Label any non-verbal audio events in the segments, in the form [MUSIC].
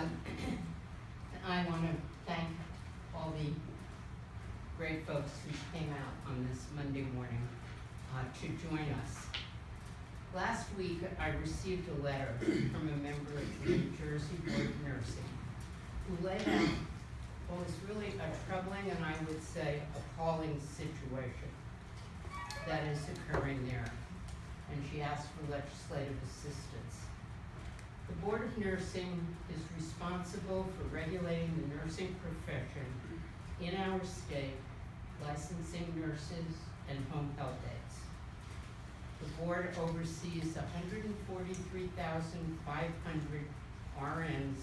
[CLEARS THROAT] I want to thank all the great folks who came out on this Monday morning uh, to join us. Last week, I received a letter [CLEARS THROAT] from a member of the New Jersey Board of Nursing who laid out what was really a troubling and I would say appalling situation that is occurring there. And she asked for legislative assistance. The Board of Nursing is responsible for regulating the nursing profession in our state, licensing nurses and home health aides. The board oversees hundred and forty-three thousand five hundred RNs,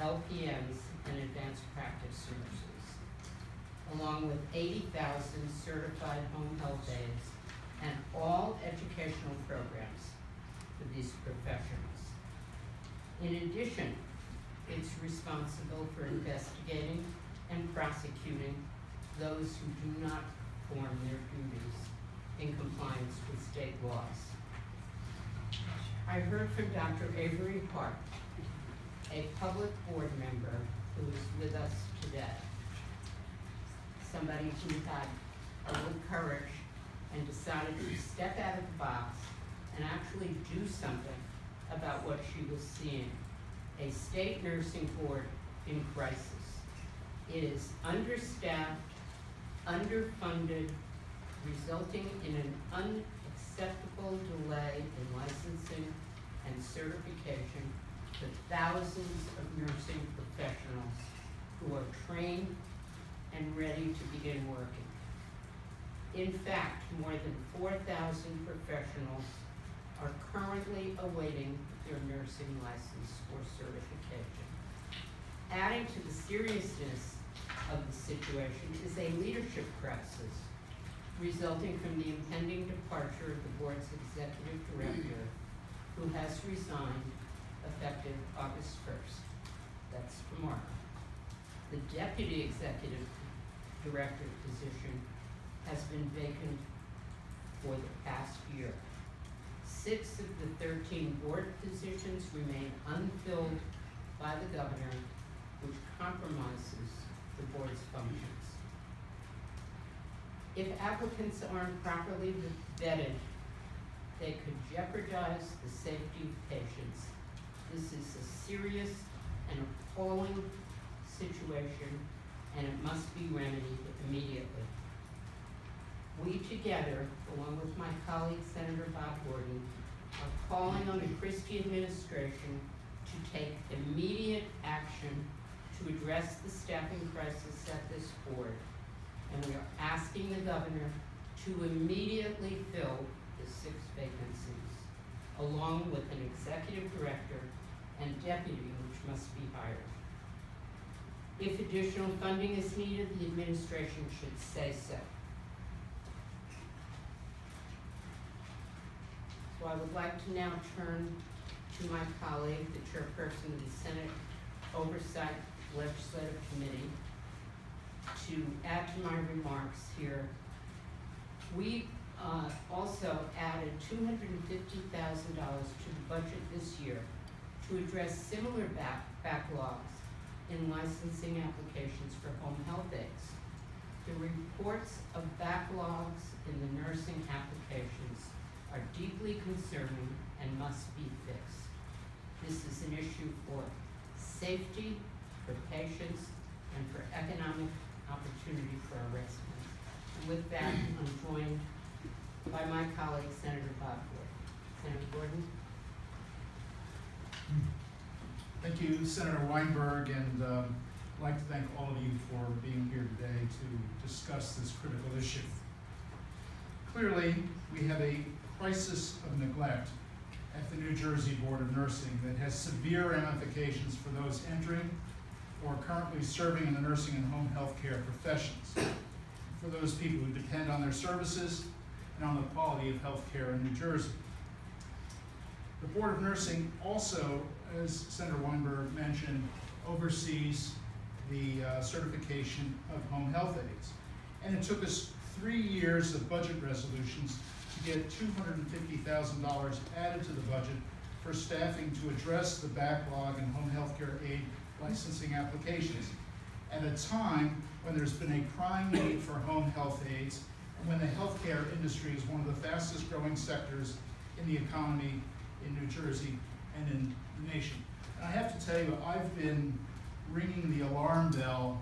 LPNs, and advanced practice nurses, along with eighty thousand certified home health aides, and all educational programs for these professionals. In addition, it's responsible for investigating and prosecuting those who do not perform their duties in compliance with state laws. I heard from Dr. Avery Hart, a public board member who is with us today. Somebody who had a little courage and decided to step out of the box and actually do something about what she was seeing. A state nursing board in crisis. It is understaffed, underfunded, resulting in an unacceptable delay in licensing and certification for thousands of nursing professionals who are trained and ready to begin working. In fact, more than four thousand professionals are currently awaiting their nursing license or certification. Adding to the seriousness of the situation is a leadership crisis resulting from the impending departure of the board's executive director, who has resigned effective August first. That's tomorrow. The deputy executive director position has been vacant for the past year. Six of the thirteen board positions remain unfilled by the governor, which compromises the board's functions. If applicants aren't properly vetted, they could jeopardize the safety of patients. This is a serious and appalling situation, and it must be remedied immediately. We together, along with my colleague Senator Bob Gordon, are calling on the Christie administration to take immediate action to address the staffing crisis at this board. And we are asking the governor to immediately fill the six vacancies, along with an executive director and deputy, which must be hired. If additional funding is needed, the administration should say so. So I would like to now turn to my colleague, the chairperson of the Senate Oversight Legislative Committee, to add to my remarks here. We, uh, also added two hundred and fifty thousand dollars to the budget this year to address similar back, backlogs in licensing applications for home health aides. The reports of backlogs in the nursing applications are deeply concerning and must be fixed. This is an issue for safety, for patients, and for economic opportunity for our residents. And with that, I'm joined by my colleague, Senator Bob Gordon. Senator Gordon? Thank you, Senator Weinberg, and um, I'd like to thank all of you for being here today to discuss this critical issue. Clearly, we have a crisis of neglect at the New Jersey Board of Nursing that has severe ramifications for those entering or currently serving in the nursing and home health care professions, for those people who depend on their services and on the quality of health care in New Jersey. The Board of Nursing also, as Senator Weinberg mentioned, oversees the uh, certification of home health aides. And it took us three years of budget resolutions get two hundred and fifty thousand dollars added to the budget for staffing to address the backlog in home health care aid licensing applications at a time when there's been a crying need for home health aides and when the healthcare industry is one of the fastest growing sectors in the economy in New Jersey and in the nation. And I have to tell you, I've been ringing the alarm bell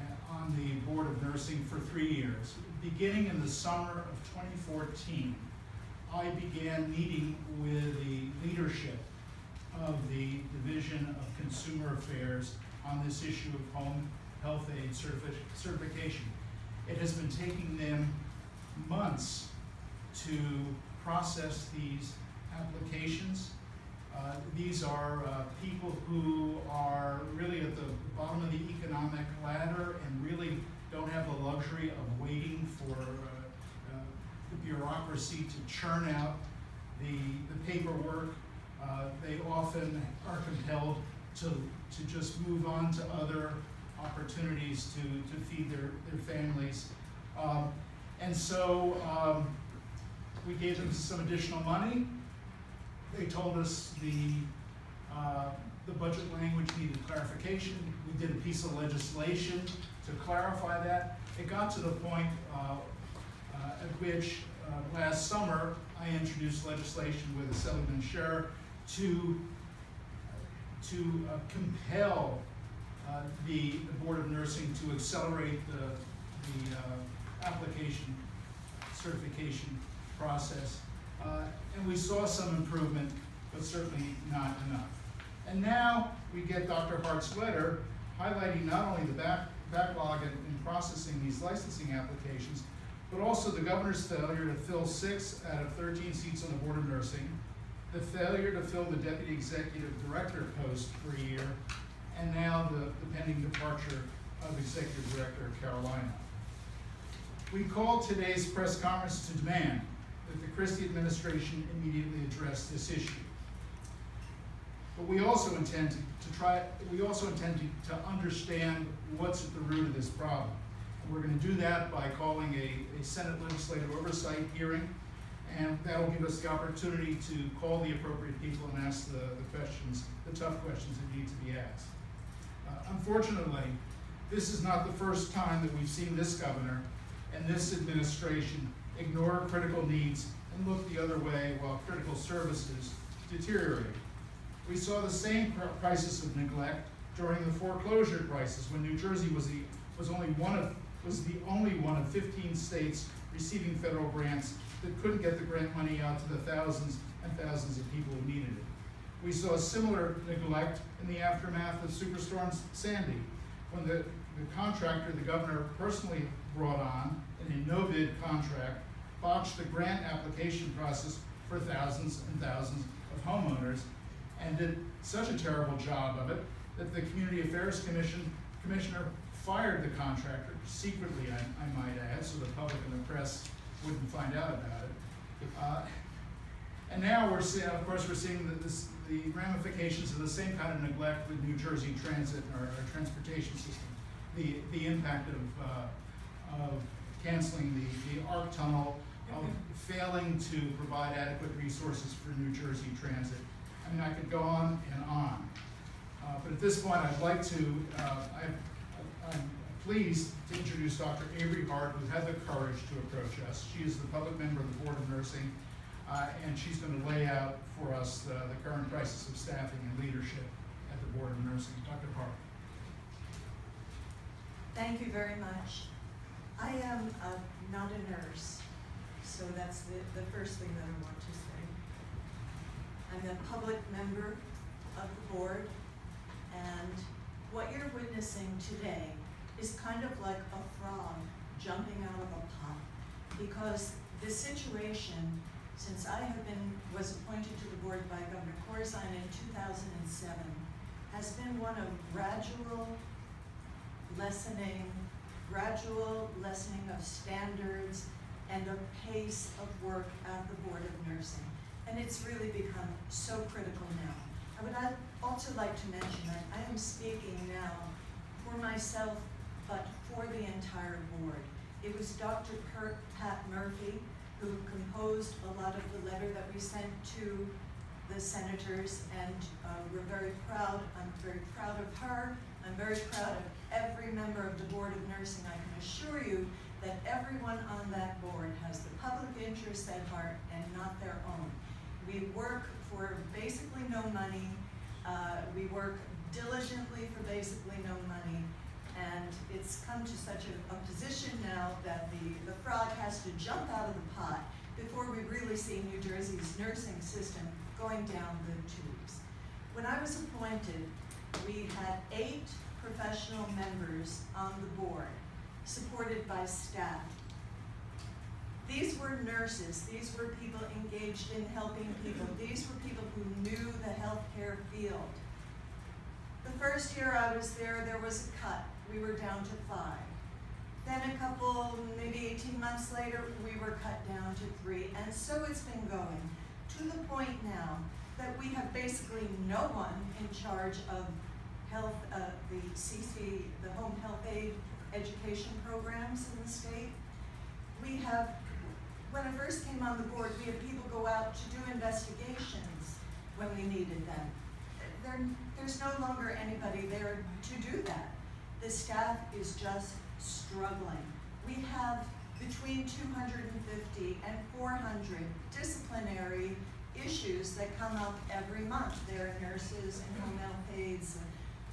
uh, on the Board of Nursing for three years. Beginning in the summer of 2014, I began meeting with the leadership of the Division of Consumer Affairs on this issue of home health aid certification. It has been taking them months to process these applications. Uh, These are uh, people who are really at the bottom of the economic ladder and really don't have the luxury of waiting for uh, uh, the bureaucracy to churn out the, the paperwork. Uh, They often are compelled to, to just move on to other opportunities to, to feed their, their families. Um, And so um, we gave them some additional money. They told us the, uh, the budget language needed clarification. We did a piece of legislation to clarify that. It got to the point uh, uh, at which uh, last summer, I introduced legislation with Assemblyman Schaer to, to uh, compel uh, the, the Board of Nursing to accelerate the, the uh, application certification process. And we saw some improvement, but certainly not enough. And now we get Dr. Hart's letter highlighting not only the back, backlog in, in processing these licensing applications, but also the governor's failure to fill six out of thirteen seats on the Board of Nursing, the failure to fill the deputy executive director post for a year, and now the, the pending departure of executive director Carolina. We call today's press conference to demand that the Christie administration immediately address this issue. But we also intend to, to try, we also intend to, to understand what's at the root of this problem. And we're gonna do that by calling a, a Senate legislative oversight hearing, and that'll give us the opportunity to call the appropriate people and ask the, the questions, the tough questions that need to be asked. Uh, Unfortunately, this is not the first time that we've seen this governor and this administration ignore critical needs and look the other way while critical services deteriorate. We saw the same cr- crisis of neglect during the foreclosure crisis, when New Jersey was the, was only one of, was the only one of fifteen states receiving federal grants that couldn't get the grant money out to the thousands and thousands of people who needed it. We saw similar neglect in the aftermath of Superstorm Sandy, when the, the contractor the governor personally brought on in a no-bid contract botched the grant application process for thousands and thousands of homeowners and did such a terrible job of it that the Community Affairs Commission, Commissioner fired the contractor secretly, I, I might add, so the public and the press wouldn't find out about it. Uh, and now we're seeing, of course, we're seeing that this, the ramifications of the same kind of neglect with New Jersey Transit, our, our transportation system. The, the impact of, uh, of canceling the, the ARC tunnel, of failing to provide adequate resources for New Jersey Transit. Mean, I could go on and on. Uh, but at this point, I'd like to, uh, I, I'm pleased to introduce Dr. Avery Hart, who had the courage to approach us. She is the public member of the Board of Nursing, uh, and she's going to lay out for us the, the current crisis of staffing and leadership at the Board of Nursing. Dr. Hart. Thank you very much. I am uh, not a nurse, so that's the, the first thing that I want to say. I'm a public member of the board, and what you're witnessing today is kind of like a frog jumping out of a pot. Because the situation, since I have been, was appointed to the board by Governor Corzine in two thousand and seven, has been one of gradual lessening, gradual lessening of standards and of pace of work at the Board of Nursing. And it's really become so critical now. I would also like to mention that I am speaking now for myself, but for the entire board. It was Dr. Pat Murphy who composed a lot of the letter that we sent to the senators, and uh, we're very proud. I'm very proud of her. I'm very proud of every member of the Board of Nursing. I can assure you that everyone on that board has the public interest at heart and not their own. We work for basically no money. Uh, we work diligently for basically no money. And it's come to such a, a position now that the, the frog has to jump out of the pot before we really see New Jersey's nursing system going down the tubes. When I was appointed, we had eight professional members on the board, supported by staff. These were nurses, these were people engaged in helping people, these were people who knew the healthcare field. The first year I was there, there was a cut, we were down to five. Then a couple, maybe eighteen months later, we were cut down to three, and so it's been going, to the point now that we have basically no one in charge of health, uh, the CC, the home health aid education programs in the state. We have, when I first came on the board, we had people go out to do investigations when we needed them. There, there's no longer anybody there to do that. The staff is just struggling. We have between 250 and 400 disciplinary issues that come up every month. There are nurses and home health aides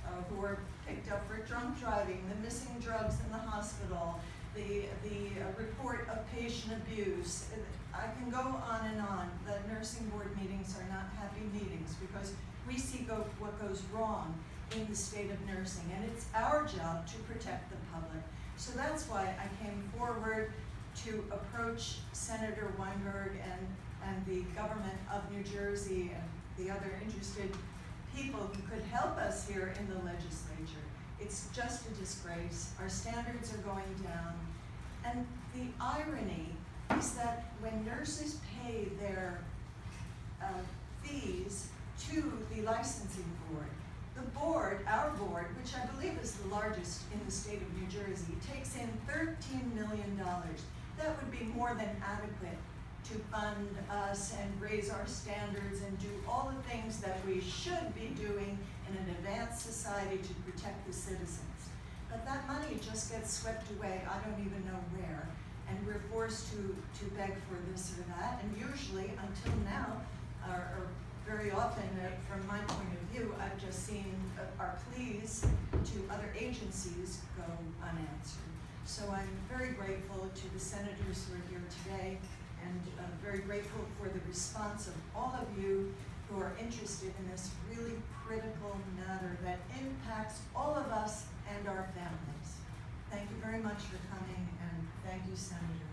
uh, who are picked up for drunk driving, the missing drugs in the hospital, the, the uh, report of patient abuse. I can go on and on. The nursing board meetings are not happy meetings because we see go, what goes wrong in the state of nursing, and it's our job to protect the public. So that's why I came forward to approach Senator Weinberg and, and the government of New Jersey and the other interested people who could help us here in the legislature. It's just a disgrace. Our standards are going down. And the irony is that when nurses pay their uh, fees to the licensing board, the board, our board, which I believe is the largest in the state of New Jersey, takes in $13 million. That would be more than adequate to fund us and raise our standards and do all the things that we should be doing in an advanced society to protect the citizens. But that money just gets swept away, I don't even know where, and we're forced to, to beg for this or that, and usually, until now, or, or very often, uh, from my point of view, I've just seen uh, our pleas to other agencies go unanswered. So I'm very grateful to the senators who are here today, and uh, very grateful for the response of all of you who are interested in this really critical matter that impacts all of us and our families. Thank you very much for coming, and thank you, senators.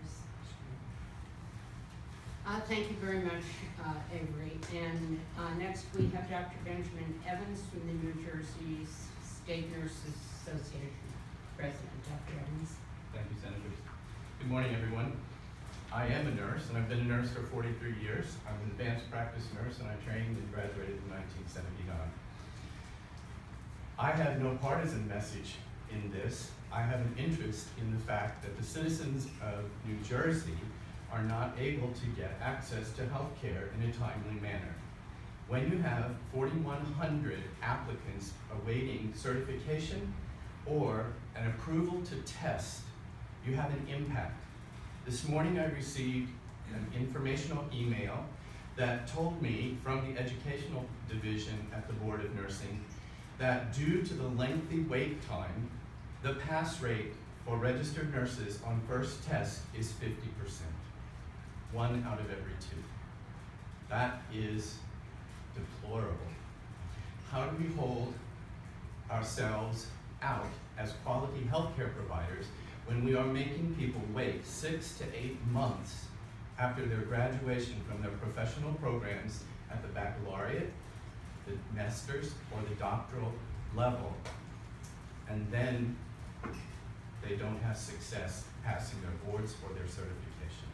Uh, thank you very much, uh, Avery. And, uh, next we have Dr. Benjamin Evans from the New Jersey State Nurses Association President. Dr. Evans. Thank you, Senators. Good morning, everyone. I am a nurse, and I've been a nurse for 43 years. I'm an advanced practice nurse, and I trained and graduated in 1979. I have no partisan message in this. I have an interest in the fact that the citizens of New Jersey are not able to get access to health care in a timely manner. When you have 4,100 applicants awaiting certification or an approval to test, you have an impact. This morning I received an informational email that told me from the educational division at the Board of Nursing that due to the lengthy wait time, the pass rate for registered nurses on first test is 50%. One out of every two. That is deplorable. How do we hold ourselves out as quality healthcare providers when we are making people wait six to eight months after their graduation from their professional programs at the baccalaureate, the master's, or the doctoral level, and then they don't have success passing their boards or their certification.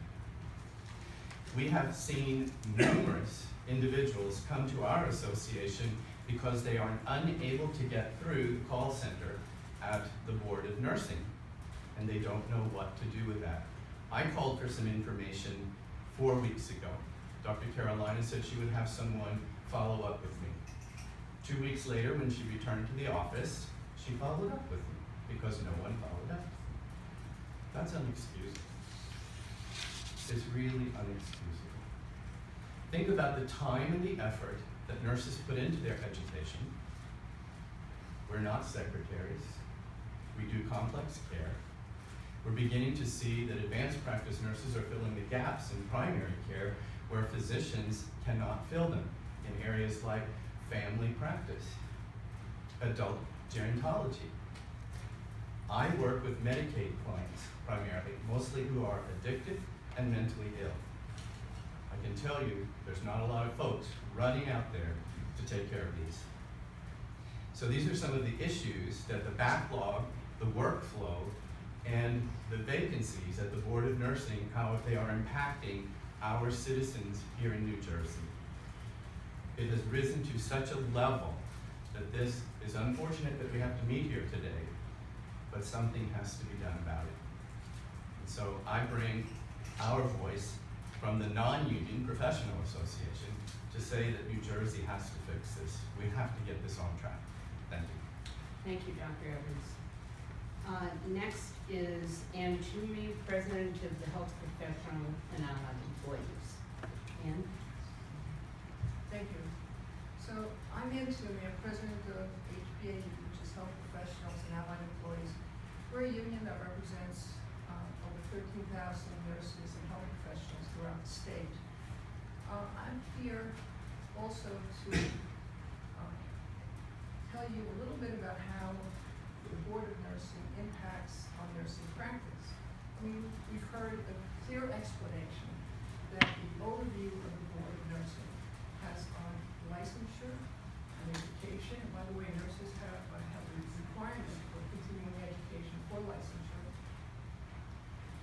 We have seen numerous individuals come to our association because they are unable to get through the call center at the Board of Nursing, and they don't know what to do with that. I called for some information four weeks ago. Dr. Carolina said she would have someone follow up with me. Two weeks later, when she returned to the office, she followed up with me because no one followed up. That's unexcusable. It's really unexcusable. Think about the time and the effort that nurses put into their education. We're not secretaries. We do complex care. We're beginning to see that advanced practice nurses are filling the gaps in primary care where physicians cannot fill them in areas like family practice, adult gerontology. I work with Medicaid clients primarily, mostly who are addicted and mentally ill. I can tell you, there's not a lot of folks running out there to take care of these. So these are some of the issues that the backlog, the workflow, and the vacancies at the Board of Nursing, how they are impacting our citizens here in New Jersey. It has risen to such a level that this is unfortunate that we have to meet here today, but something has to be done about it. And so I bring our voice from the non-union professional association to say that New Jersey has to fix this. We have to get this on track. Thank you. Thank you, Dr. Evans. Uh, next is Ann Twomey, President of the Health Professional and Allied Employees. Ann? Thank you. So I'm Ann Twomey, I'm president of HPAE, which is Health Professionals and Allied Employees. We're a union that represents um, over thirteen thousand nurses and health professionals throughout the state. Uh, I'm here also to um, tell you a little bit about how the Board of Nursing impacts on nursing practice. Mean, we've heard a clear explanation that the overview of the Board of Nursing has on licensure and education, and by the way, nurses have, uh, have a requirement for continuing education for licensure,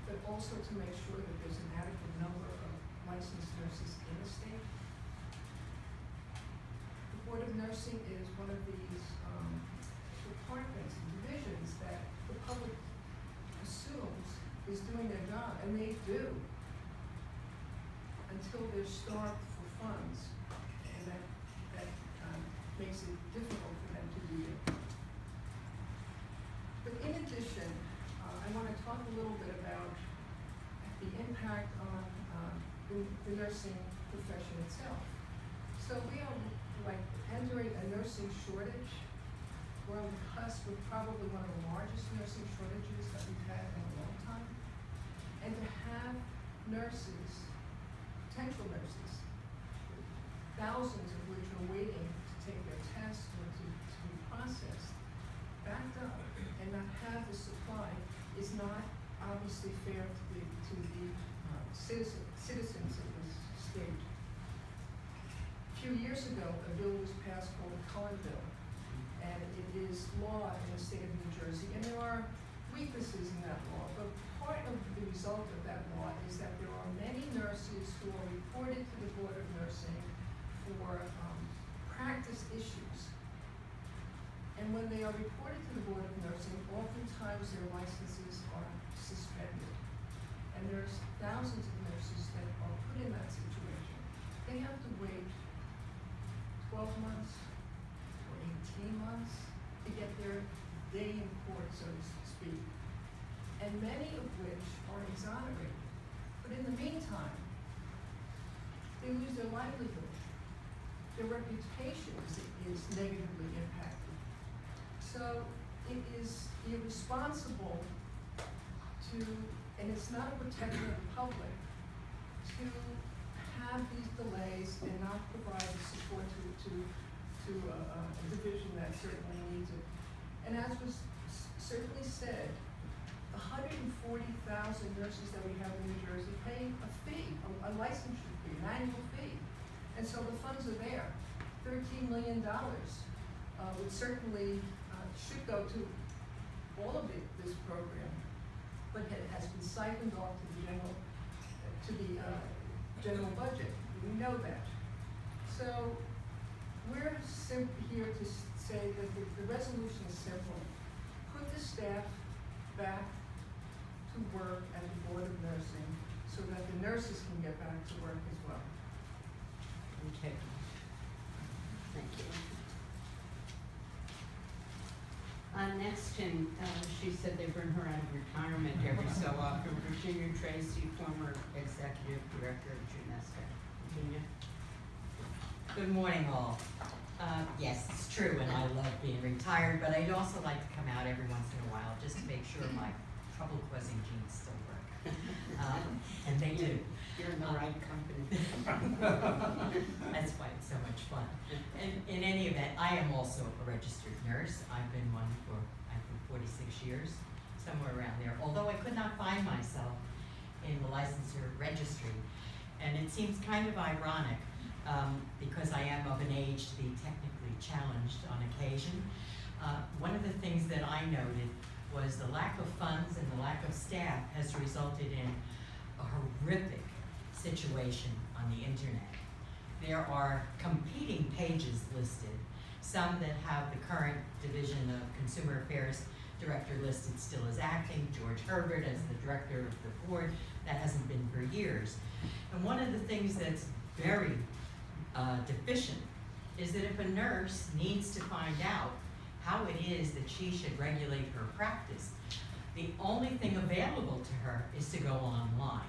but also to make sure that there's an adequate number of licensed nurses in the state. The Board of Nursing is one of these, um, and divisions that the public assumes is doing their job, and they do until they're starved for funds, and that, that, um, makes it difficult for them to do it. But in addition, uh, I wanna talk a little bit about the impact on, the, the nursing profession itself. So we are like entering a nursing shortage. We're of probably one of the largest nursing shortages that we've had in a long time. And to have nurses potential nurses, thousands of which are waiting to take their tests or to, to be processed, backed up and not have the supply is not obviously fair to the, to the uh, citizen, citizens of this state. A few years ago, a bill was passed called the Cullen Bill, and it is law in the state of New Jersey, and there are weaknesses in that law, but part of the result of that law is that there are many nurses who are reported to the Board of Nursing for, um, practice issues. And when they are reported to the Board of Nursing, oftentimes their licenses are suspended. And there's thousands of nurses that are put in that situation. They have to wait twelve months or eighteen months to get their day in court, so to speak. And many of which are exonerated. But in the meantime, they lose their livelihood. Their reputation is, is negatively impacted. So it is irresponsible to, and it's not a protection of the public, to have these delays and not provide the support to, to, to a, a division that certainly needs it. And as was certainly said, the hundred and forty thousand nurses that we have in New Jersey pay a fee, a, a licensure fee, an annual fee. And so the funds are there. Thirteen million dollars, uh, would certainly, uh, should go to all of it, this program. But it has been siphoned off to the general, to the, uh, general budget. We know that. So we're here to say that the, the resolution is simple. Put the staff back to work at the Board of Nursing so that the nurses can get back to work as well. Okay. Thank you. Uh, next, and, uh, she said they bring her out of retirement every so often, Virginia Treacy, former executive director of JNESO. Virginia? Good morning, all. Uh, yes, it's true, and I love being retired, but I'd also like to come out every once in a while just to make sure my trouble causing genes still work. Um, and they do. You're in the right company. [LAUGHS] That's why it's so much fun. In, in any event, I am also a registered nurse. I've been one for, I think, forty-six years, somewhere around there. Although I could not find myself in the licensure registry. And it seems kind of ironic, um, because I am of an age to be technically challenged on occasion. Uh, one of the things that I noted was the lack of funds and the lack of staff has resulted in a horrific situation on the internet. There are competing pages listed, some that have the current Division of Consumer Affairs Director listed still as acting, George Herbert as the Director of the Board, that hasn't been for years. And one of the things that's very uh, deficient is that if a nurse needs to find out how it is that she should regulate her practice, the only thing available to her is to go online.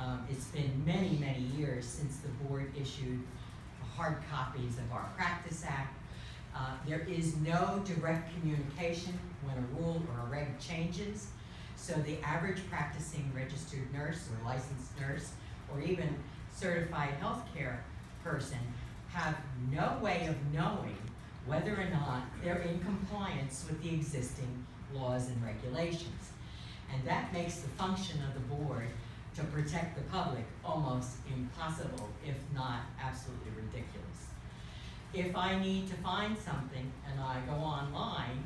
Um, it's been many, many years since the board issued hard copies of our Practice Act. Uh, there is no direct communication when a rule or a reg changes. So the average practicing registered nurse or licensed nurse or even certified healthcare person have no way of knowing whether or not they're in compliance with the existing laws and regulations. And that makes the function of the board to protect the public almost impossible, if not absolutely ridiculous. If I need to find something and I go online,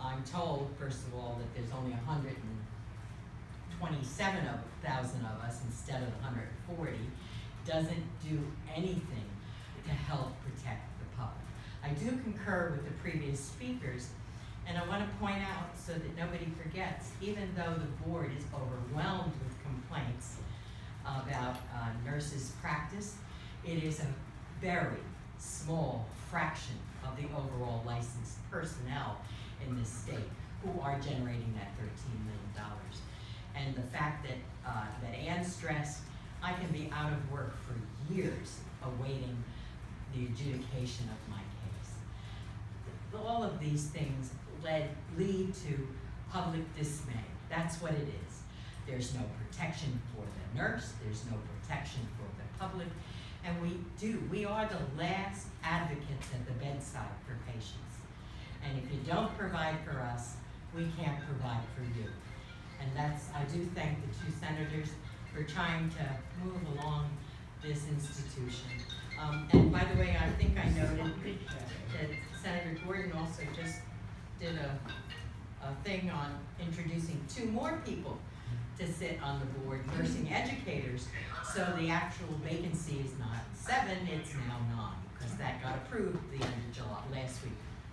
I'm told, first of all, that there's only hundred and twenty-seven of, thousand of us instead of hundred and forty, doesn't do anything to help protect the public. I do concur with the previous speakers, and I wanna point out so that nobody forgets, even though the board is overwhelmed with complaints about uh, nurses' practice, it is a very small fraction of the overall licensed personnel in this state who are generating that thirteen million dollars. And the fact that, uh, that Ann stressed, I can be out of work for years awaiting the adjudication of my case. All of these things led, lead to public dismay. That's what it is. There's no protection for the nurse, there's no protection for the public, and we do, we are the last advocates at the bedside for patients. And if you don't provide for us, we can't provide for you. And that's, I do thank the two senators for trying to move along this institution. Um, and by the way, I think I noted that Senator Gordon also just did a, a thing on introducing two more people to sit on the board, nursing educators. So the actual vacancy is not seven, it's now nine, because that got approved the end of July, last week,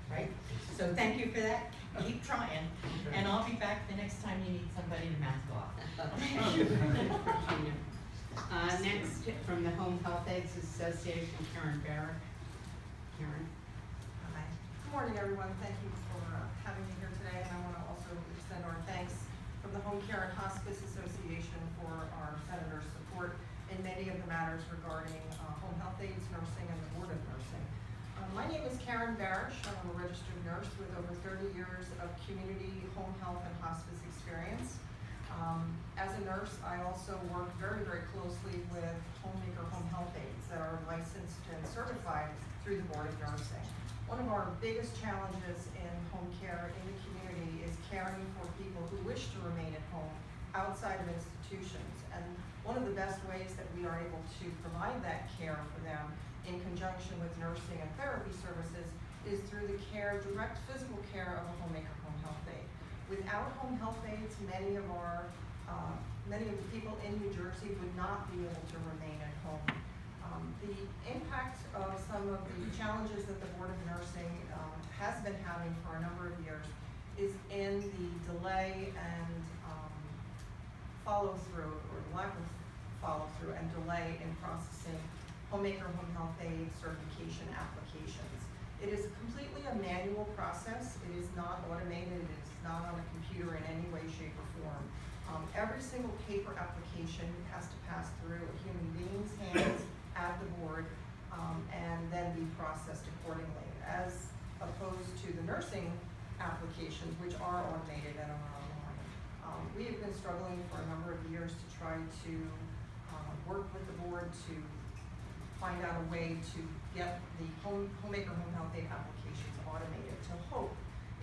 right? So thank you for that, keep trying, and I'll be back the next time you need somebody to mouth off. [LAUGHS] Uh, next, from the Home Health Aides Association, Karen Barrett. Karen? Hi. Good morning, everyone. Thank you for uh, having me here today, and I want to also extend our thanks from the Home Care and Hospice Association for our senator's support in many of the matters regarding uh, home health aides, nursing, and the Board of Nursing. Uh, My name is Karen Barish. I'm a registered nurse with over 30 years of community home health and hospice experience. Um, As a nurse, I also work very, very closely with homemaker home health aides that are licensed and certified through the Board of Nursing. One of our biggest challenges in home care in the community is caring for people who wish to remain at home outside of institutions. And one of the best ways that we are able to provide that care for them in conjunction with nursing and therapy services is through the care, direct physical care of a homemaker home health aide. Without home health aides, many of our, uh, many of the people in New Jersey would not be able to remain at home. Um, the impact of some of the challenges that the Board of Nursing, um, has been having for a number of years is in the delay and, um, follow-through, or lack of follow-through and delay in processing homemaker home health aid certification applications. It is completely a manual process. It is not automated. It's not on a computer in any way, shape, or form. Um, every single paper application has to pass through a human being's hands at the board, um, and then be processed accordingly, as opposed to the nursing applications, which are automated and are online. Um, we have been struggling for a number of years to try to, uh, work with the board to find out a way to get the home, homemaker home health aid applications automated to hope,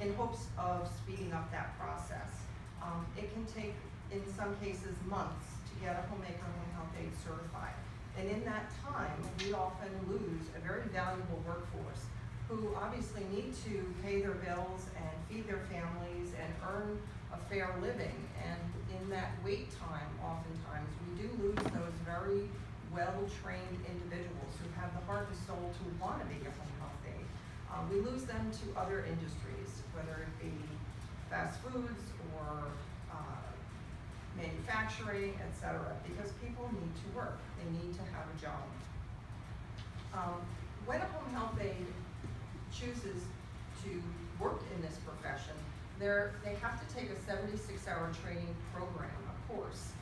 in hopes of speeding up that process. Um, it can take, in some cases, months to get a homemaker home health aid certified. And in that time, we often lose a very valuable workforce who obviously need to pay their bills and feed their families and earn a fair living. And in that wait time, oftentimes, we do lose those very well-trained individuals who have the heart and soul to want to be a home health aide. Um, we lose them to other industries, whether it be fast foods or, uh, manufacturing, et cetera, because people need to work, they need to have a job. Um, when a home health aide chooses to work in this profession, they have to take a seventy-six hour training program, a course,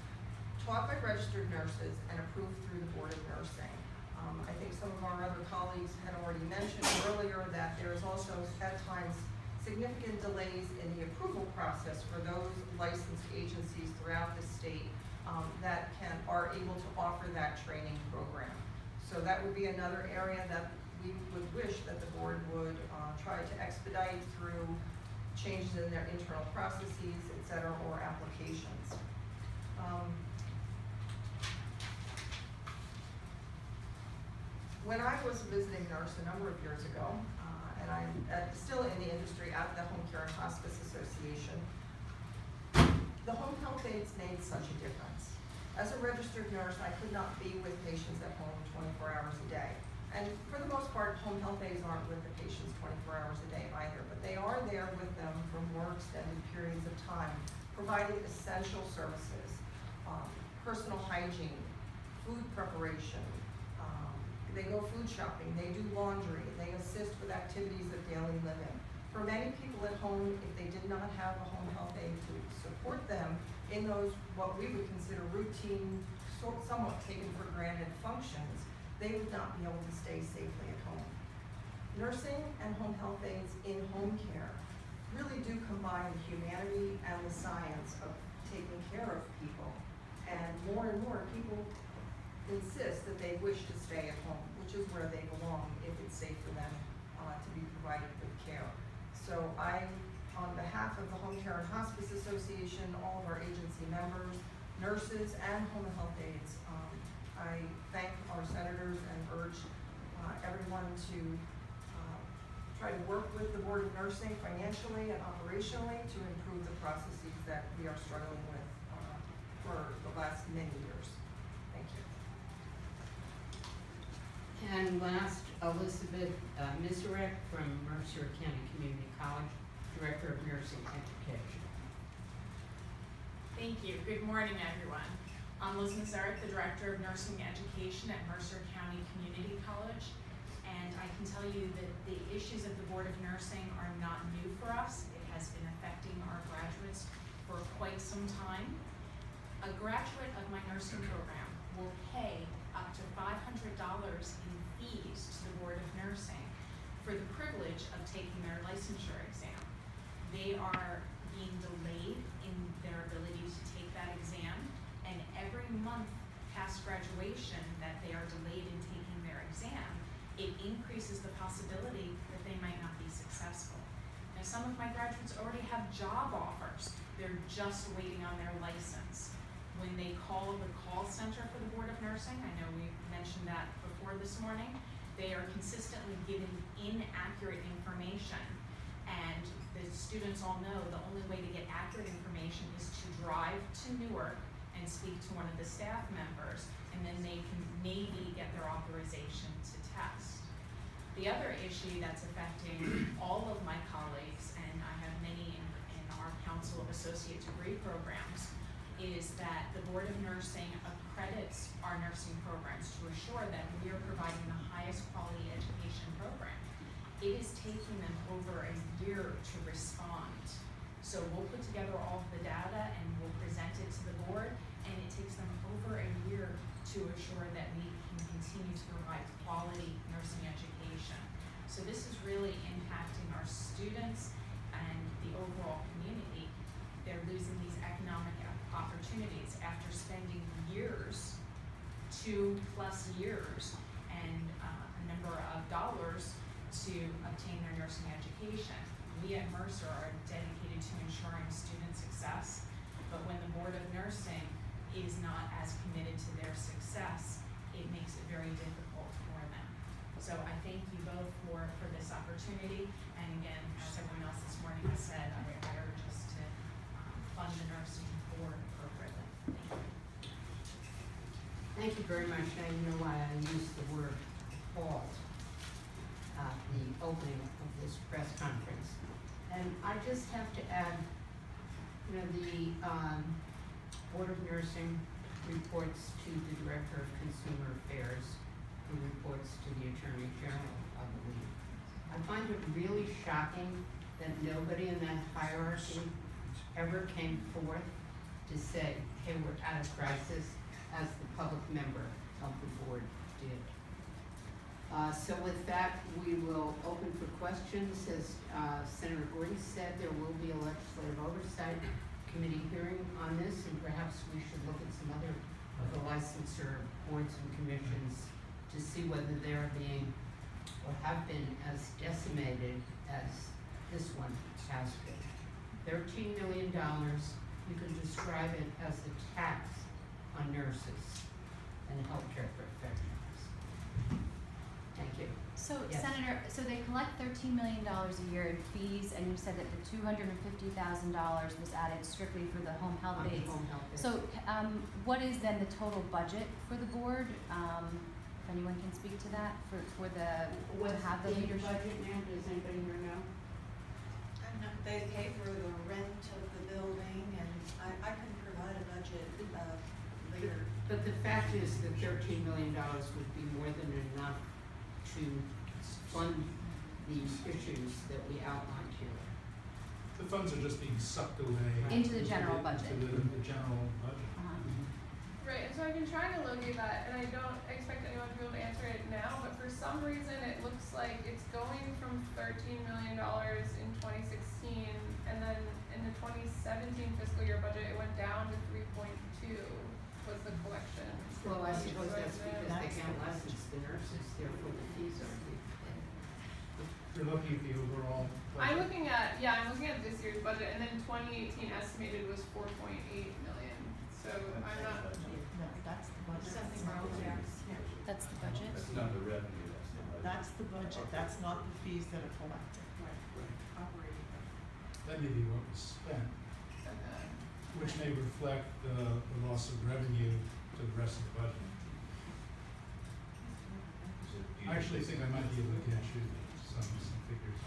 taught by registered nurses and approved through the Board of Nursing. Um, I think some of our other colleagues had already mentioned earlier that there is also at times significant delays in the approval process for those licensed agencies throughout the state um, that can, are able to offer that training program. So that would be another area that we would wish that the board would uh, try to expedite through changes in their internal processes, et cetera, or applications. Um, When I was a visiting nurse a number of years ago, uh, and I'm uh, still in the industry at the Home Care and Hospice Association, the home health aides made such a difference. As a registered nurse, I could not be with patients at home twenty-four hours a day. And for the most part, home health aides aren't with the patients twenty-four hours a day either, but they are there with them for more extended periods of time, providing essential services, um, personal hygiene, food preparation, they go food shopping, they do laundry, they assist with activities of daily living. For many people at home, if they did not have a home health aide to support them in those, what we would consider routine, somewhat taken for granted functions, they would not be able to stay safely at home. Nursing and home health aides in home care really do combine the humanity and the science of taking care of people. And more and more people insist that they wish to stay at home, which is where they belong if it's safe for them uh, to be provided with care. So I, on behalf of the Home Care and Hospice Association, all of our agency members, nurses, and home health aides, um, I thank our senators and urge uh, everyone to uh, try to work with the Board of Nursing financially and operationally to improve the processes that we are struggling with uh, for the last many years. Thank you. And last, Elizabeth uh, from Mercer County Community College, Director of Nursing Education. Thank you. Good morning, everyone. I'm Liz Mizerek, the Director of Nursing Education at Mercer County Community College. And I can tell you that the issues of the Board of Nursing are not new for us. It has been affecting our graduates for quite some time. A graduate of my nursing program will pay up to five hundred dollars in fees to the Board of Nursing for the privilege of taking their licensure exam. They are being delayed in their ability to take that exam, and every month past graduation that they are delayed in taking their exam, it increases the possibility that they might not be successful. Now, some of my graduates already have job offers, they're just waiting on their license. When they call the call center for the Board of Nursing, I know we mentioned that before this morning, they are consistently given inaccurate information. And the students all know the only way to get accurate information is to drive to Newark and speak to one of the staff members, and then they can maybe get their authorization to test. The other issue that's affecting all of my colleagues, and I have many in, in our Council of Associate Degree programs, is that the Board of Nursing accredits our nursing programs to assure that we are providing the highest quality education program. it is taking them over a year to respond. So we'll put together all of the data and we'll present it to the board, and it takes them over a year to assure that we can continue to provide quality nursing education. So this is really impacting our students and the overall community. They're losing these economic opportunities after spending years, two plus years, and uh, a number of dollars to obtain their nursing education. We at Mercer are dedicated to ensuring student success, but when the Board of Nursing is not as committed to their success, it makes it very difficult for them. So I thank you both for, for this opportunity, and again, as everyone else this morning has said, I, I urge us to, um, fund the nursing board appropriately. Thank you. Thank you very much. Now you know why I used the word appalled at the opening of this press conference. And I just have to add, you know, the, um, Board of Nursing reports to the Director of Consumer Affairs, who reports to the Attorney General, I believe. I find it really shocking that nobody in that hierarchy ever came forth to say, hey, we're at a crisis, as the public member of the board did. Uh, so with that, we will open for questions. As, uh, Senator Gordon said, there will be a legislative oversight committee hearing on this, and perhaps we should look at some other of the licensor boards and commissions to see whether they're being, or have been as decimated as this one has been. Thirteen million dollars, you can describe it as a tax on nurses and healthcare professionals. Thank you. So Yes. Senator, so they collect thirteen million dollars a year in fees, and you said that the two hundred and fifty thousand dollars was added strictly for the home health On aides. home health aides. So, um, what is then the total budget for the board? Um, if anyone can speak to that, for, for the, to have the in leadership? budget now, does anybody here know? They pay for the rent of the building, and I, I can provide a budget, later. But the fact is that thirteen million dollars would be more than enough to fund these issues that we outlined here. The funds are just being sucked away. Into the general budget. Into the, the general budget. Uh-huh. Right, and so I've been trying to locate that, and I don't expect anyone to be able to answer it now, but for some reason, it looks like it's going from thirteen million dollars in twenty sixteen, and then in the twenty seventeen fiscal year budget, it went down to three point two was the collection. Well, I suppose So that's it's, because they can't license the nurses, therefore the fees are big. You're looking at the overall. I'm budget. looking at, yeah, I'm looking at this year's budget, and then twenty eighteen estimated was four point eight million, so I'm not, No, that's the budget. Something wrong there. That's the budget? That's not the revenue, that's the budget. That's the budget, that's not the fees that are collected. Operating. That may be what was spent, okay. Which may reflect the, the loss of revenue to the rest of the budget. I actually think I might be able to get you some, some figures.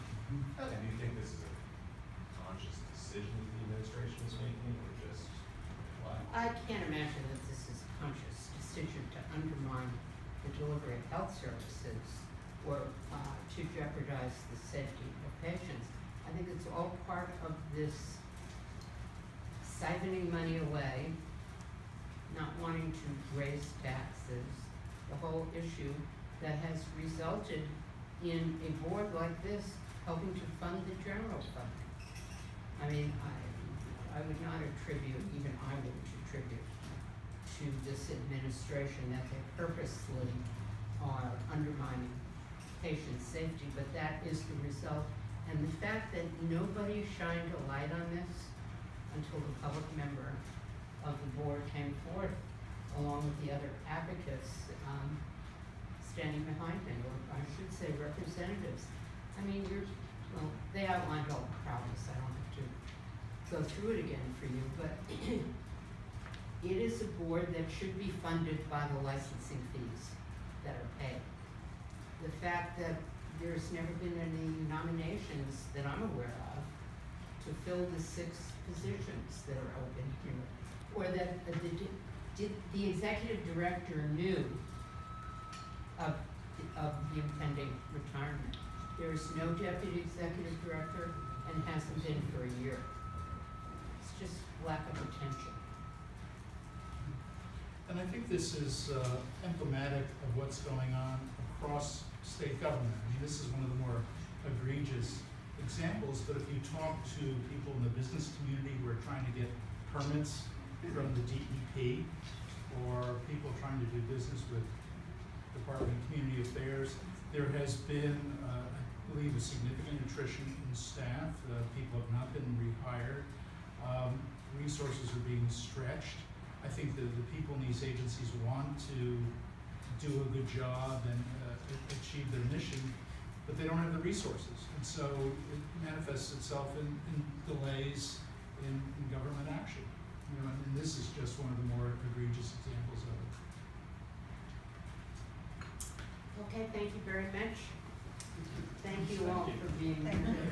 Okay. And do you think this is a conscious decision that the administration is making, or just why? I can't imagine that this is a conscious decision to undermine the delivery of health services or uh, to jeopardize the safety of patients. I think it's all part of this siphoning money away, not wanting to raise taxes, the whole issue that has resulted in a board like this helping to fund the general fund. I mean, I, I would not attribute, even I wouldn't attribute to this administration that they purposely are undermining patient safety, but that is the result. And the fact that nobody shined a light on this until the public member of the board came forth, along with the other advocates, um, standing behind me, or I should say representatives. I mean, you're, well, they outlined all the problems, I don't have to go through it again for you, but [CLEARS THROAT] it is a board that should be funded by the licensing fees that are paid. The fact that there's never been any nominations that I'm aware of to fill the six positions that are open here, or that the, the executive director knew of, of the impending retirement. There is no deputy executive director and hasn't been for a year. It's just lack of attention. And I think this is uh, emblematic of what's going on across state government. I mean, this is one of the more egregious examples, but if you talk to people in the business community who are trying to get permits from the DEP, or people trying to do business with Department of Community Affairs, there has been, uh, I believe, a significant attrition in staff. Uh, People have not been rehired. Um, Resources are being stretched. I think that the people in these agencies want to do a good job and uh, achieve their mission, but they don't have the resources. And so it manifests itself in, in delays in, in government action. You know, and this is just one of the more egregious examples of it. Okay, thank you very much. Thank you all for being here. you.